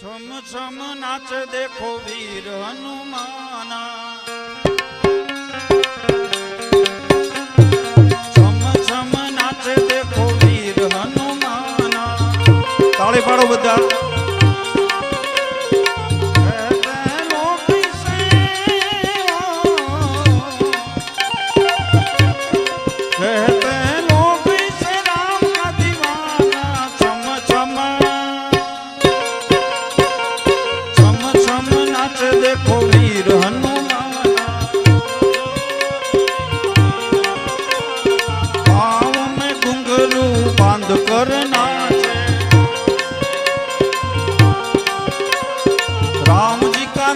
સમ સમ નાચ દેખો વીર હનુમાના. સમ સમ નાચ દેખો વીર હનુમાના. તાળી પાડો બધા.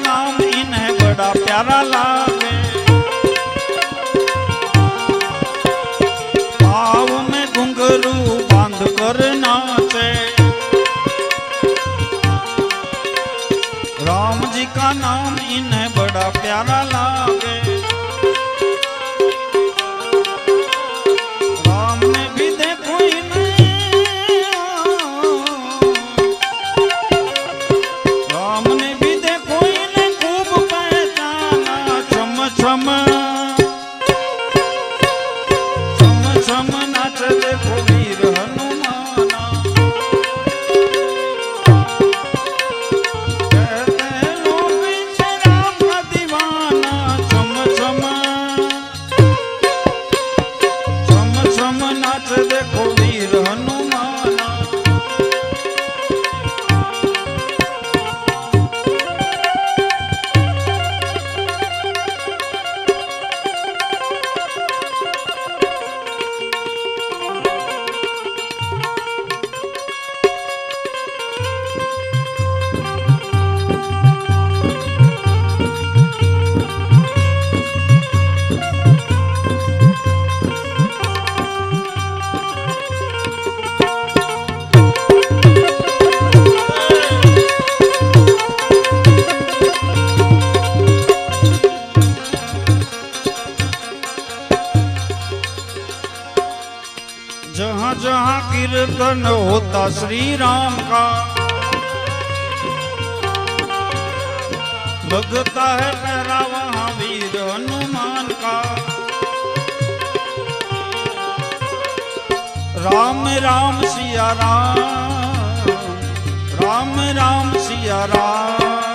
नाम इन्हें बड़ा प्यारा लागे भाव में घुंघरू बाँध कर कीर्तन होता श्री राम का। लगता है मेरा वहाँ वीर हनुमान का। राम राम सिया राम राम राम सिया राम।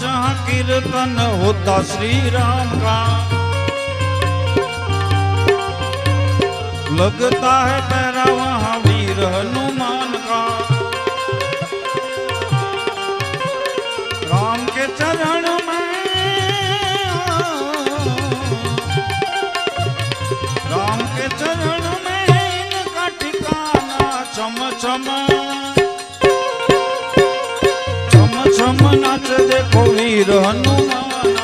जहाँ जहाँ कीर्तन होता श्री राम का। लगता है पैरा वहाँ वीर हनुमान का। राम के चरण में राम के चरण में इनका ठिकाना छम छम नाच देखो वीर हनुमाना।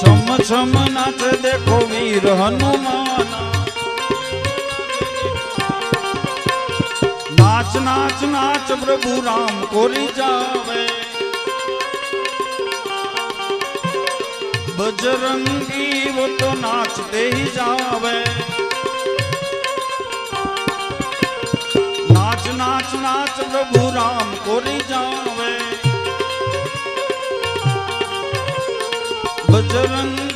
राम छम नाच देखो वीर हनुमाना नाच नाच नाच प्रभु राम को रिजावे बजरंगी वो तो नाचते ही जावे। नाच नाच नाच प्रभु राम को जावे बजरंगी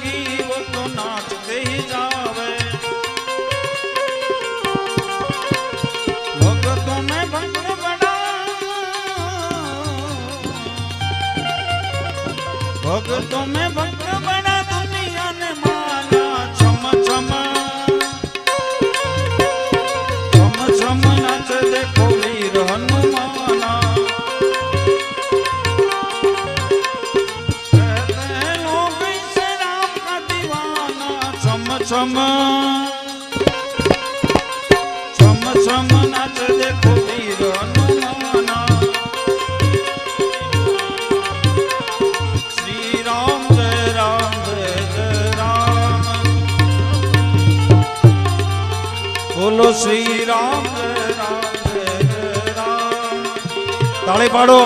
भगतों में भक्त बड़ा दुनिया ने माना छम छम। छम छम नाच देखो हनुमाना। બોલો શ્રી રામ તાળી પાડો.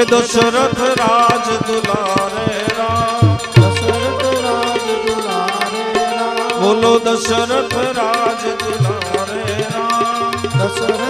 ਇਹ ਦਸ਼ਰਥ ਰਾਜ ਦੁਲਾਰੇ ਰਾਮ ਦਸ਼ਰਥ ਰਾਜ ਦੁਲਾਰੇ ਰਾਮ ਬੋਲੋ ਦਸ਼ਰਥ ਰਾਜ ਦੁਲਾਰੇ ਰਾਮ ਦਸ਼ਰਥ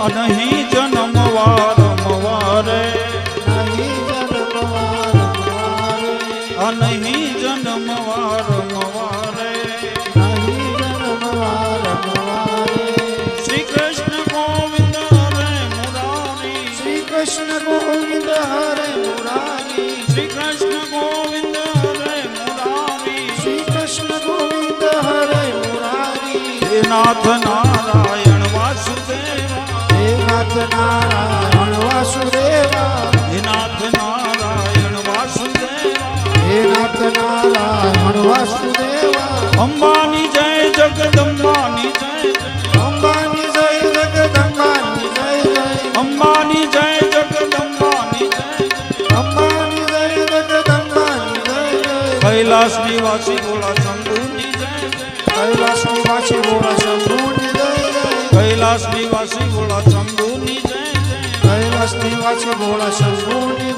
नहीं जन्म वार। मवारे नहीं जन्म वार। मवारे श्री कृष्ण गोविंद हरे मुरारी। श्री कृष्ण गोविंद हरे मुरारी। श्री कृष्ण गोविंद हरे मुरारी। श्री कृष्ण गोविंद हरे मुरारी। नाथ नाथ નાથ નારાયણ વાસુદેવા હે નાથ નારાયણ વાસુદેવા હે નાથ નારાયણ વાસુદેવા અંબાની જય જગદંબાની જય અંબાની જય જગદંબાની જય અંબાની જય જગદંબાની જય અંબાની જય જગદંબાની જય કૈલાસ નિવાસી ભોળા શંભુની જય કૈલાસ નિવાસી ભોળા શંભુની જય કૈલાસ નિવાસી ભોળા știu acea bolă și-o spune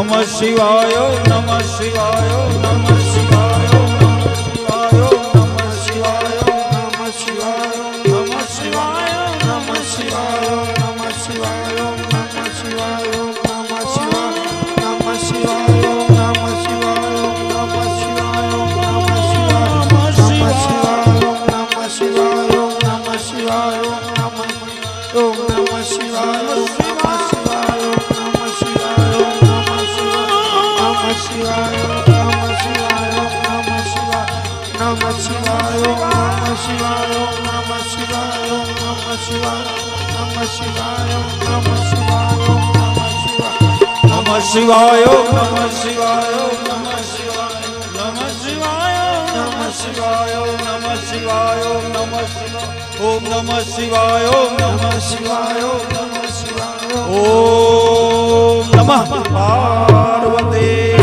નમઃ શિવાય નમઃ શિવાય નમઃ શિવાય નમ શિવાય નમ શિવાય નમ શિવાય નમ શિવાય નમ શિવાય નમ શિવાય ઓમ નમ શિવાય નમ શિવાય નમ શિવાય ઓમ નમઃ. પાર્વતી